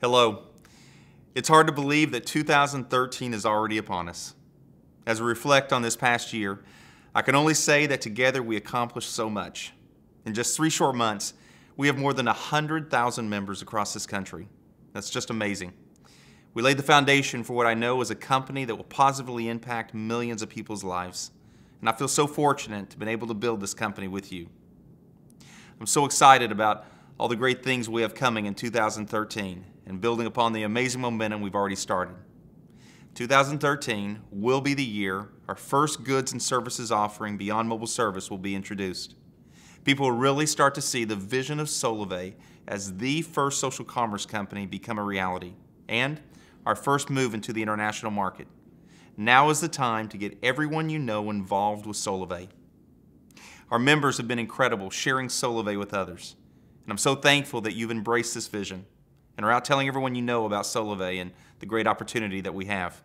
Hello. It's hard to believe that 2013 is already upon us. As we reflect on this past year, I can only say that together we accomplished so much. In just three short months, we have more than 100,000 members across this country. That's just amazing. We laid the foundation for what I know is a company that will positively impact millions of people's lives. And I feel so fortunate to have been able to build this company with you. I'm so excited about all the great things we have coming in 2013 and building upon the amazing momentum we've already started. 2013 will be the year our first goods and services offering beyond mobile service will be introduced. People will really start to see the vision of Solavei as the first social commerce company become a reality and our first move into the international market. Now is the time to get everyone you know involved with Solavei. Our members have been incredible sharing Solavei with others. And I'm so thankful that you've embraced this vision and are out telling everyone you know about Solavei and the great opportunity that we have.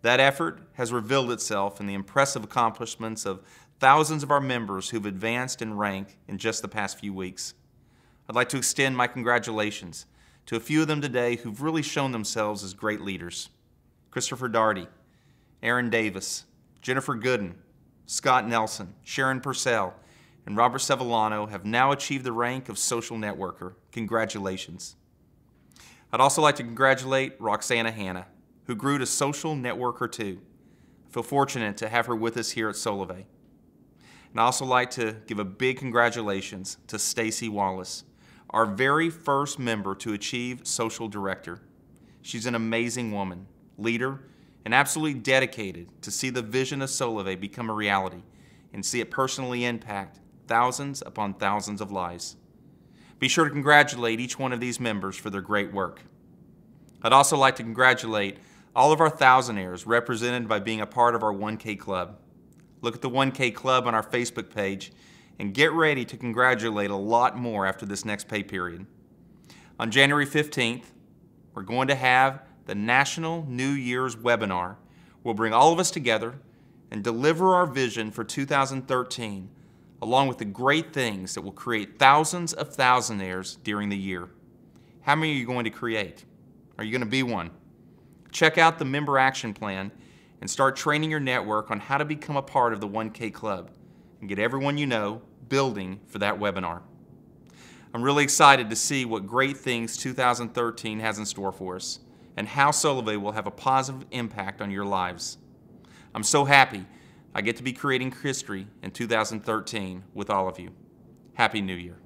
That effort has revealed itself in the impressive accomplishments of thousands of our members who've advanced in rank in just the past few weeks. I'd like to extend my congratulations to a few of them today who've really shown themselves as great leaders. Christopher Darty, Aaron Davis, Jennifer Gooden, Scott Nelson, Sharon Purcell, and Robert Sevillano have now achieved the rank of social networker. Congratulations. I'd also like to congratulate Roxana Hanna, who grew to social networker too. I feel fortunate to have her with us here at Solavei. And I also like to give a big congratulations to Stacy Wallace, our very first member to achieve social director. She's an amazing woman, leader, and absolutely dedicated to see the vision of Solavei become a reality and see it personally impact thousands upon thousands of lives. Be sure to congratulate each one of these members for their great work. I'd also like to congratulate all of our thousandaires represented by being a part of our 1K Club. Look at the 1K Club on our Facebook page and get ready to congratulate a lot more after this next pay period. On January 15th, we're going to have the National New Year's webinar. We'll bring all of us together and deliver our vision for 2013, along with the great things that will create thousands of thousandaires during the year. How many are you going to create? Are you going to be one? Check out the member action plan and start training your network on how to become a part of the 1K Club and get everyone you know building for that webinar. I'm really excited to see what great things 2013 has in store for us and how Solavei will have a positive impact on your lives. I'm so happy I get to be creating history in 2013 with all of you. Happy New Year.